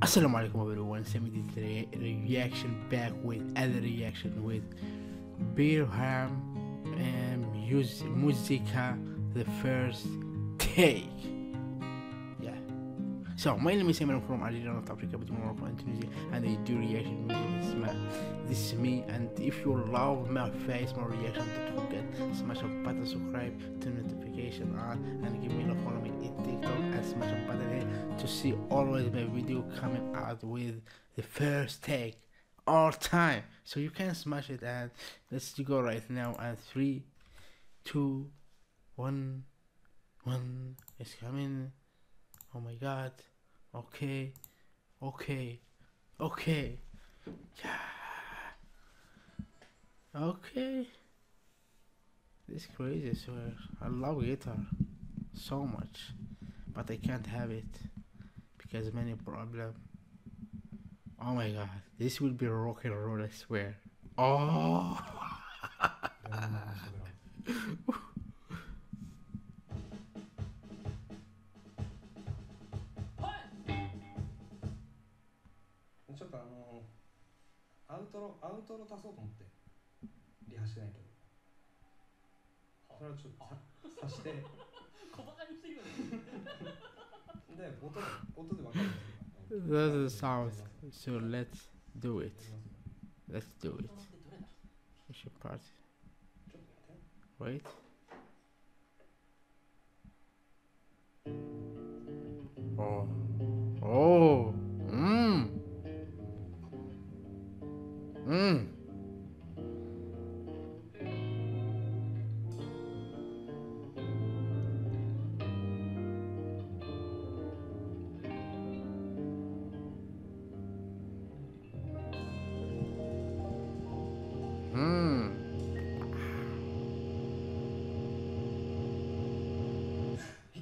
Assalamu alaikum everyone, did re- reaction back with other reaction with BREIMEN and Mus- Musica the first take. Yeah. So my name is Samir from Algeria, North Africa, but Morocco and Tunisia, and I do reaction my, this is me, and if you love my face, my reaction, don't forget smash a button, subscribe, turn notification on, and give me a follow me see always my video coming out with the first take all time. So you can smash it and let's go right now and three, two, one, one is coming. Oh my god. Okay. Okay. Okay. Yeah. Okay. This is crazy, swear. I love guitar so much, but I can't have it because many problem. Oh my god, this will be rock and roll, I swear. Oh, This is sounds. So let's do it. Let's do it. We should party. Wait. Oh. Oh. Mmm. Mmm.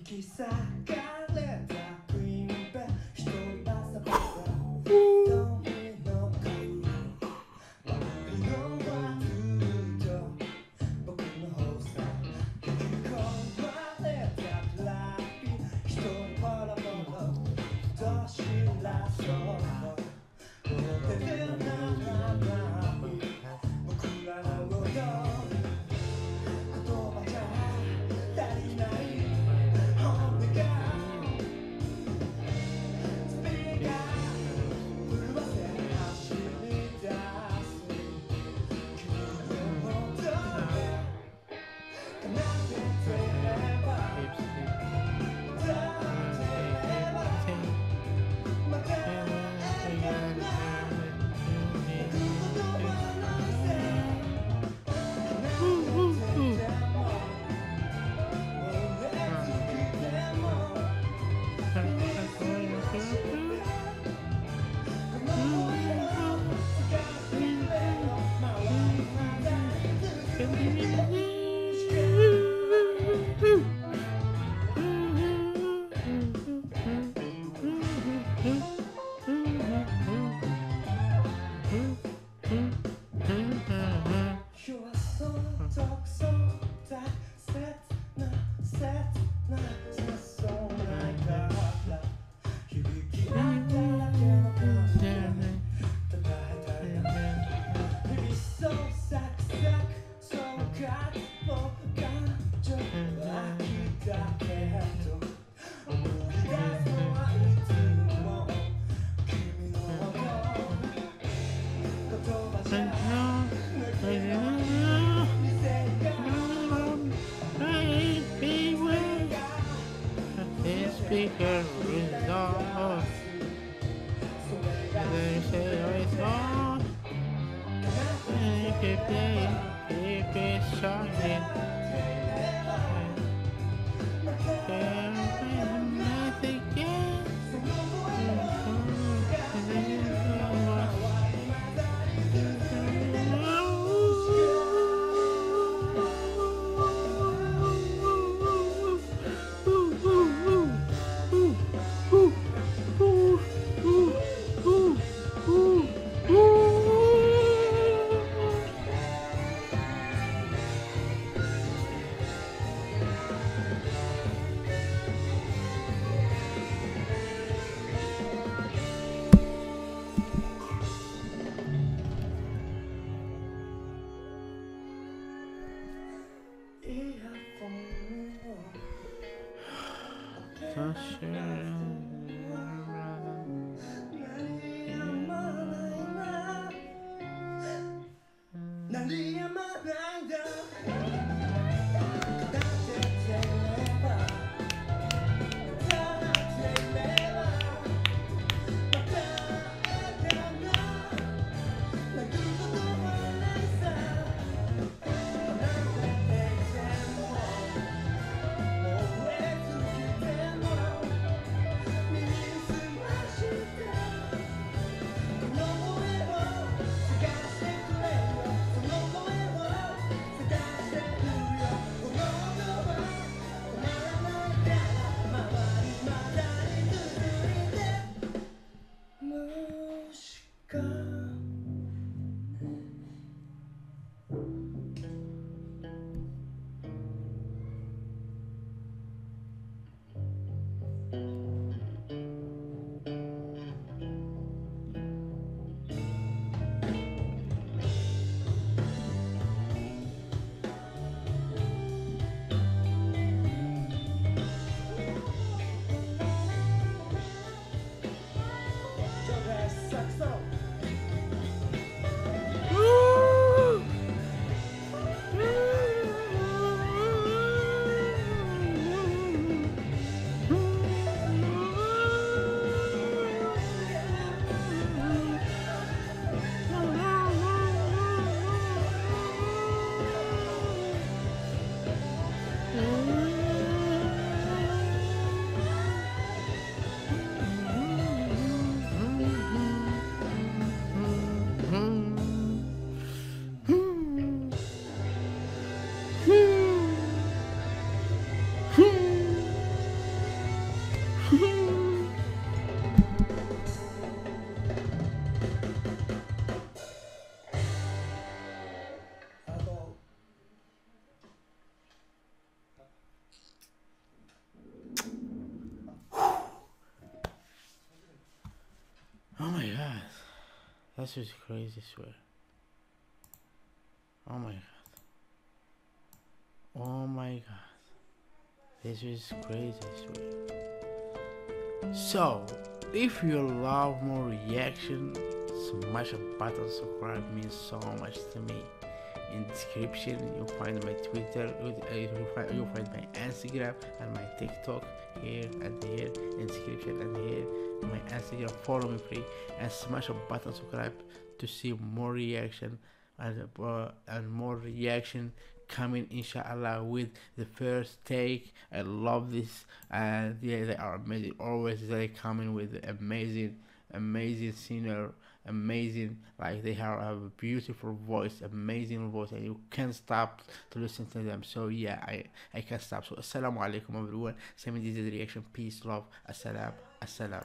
きさが This speaker is off. They say oh, it's off. And you keep playing, you shining. Yeah. Oh That's just crazy, swear. Oh my god. Oh my god. This is crazy, swear. So, if you love more reaction, smash a button subscribe means so much to me. In description you'll find my Twitter, uh, you'll you'll find my Instagram and my TikTok here and here in description and here my Instagram. Follow me please and smash a button subscribe to see more reaction and uh, and more reaction coming inshallah with the first take. I love this. And yeah they are amazing. Always they coming with amazing amazing singer amazing like they have a beautiful voice amazing voice and you can't stop to listen to them. So yeah i i can't stop. So assalamu alaikum everyone. Send me this reaction. Peace love. Assalam assalam